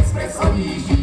prázdný